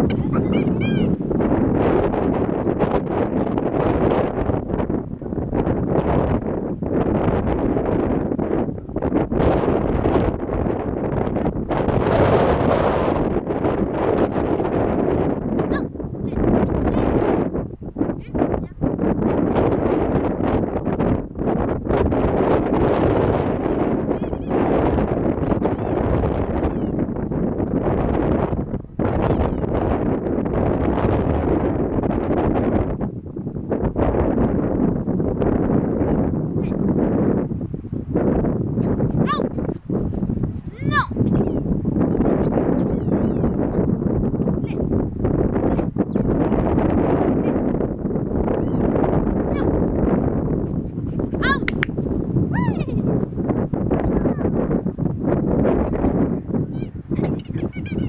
No! Out! Out!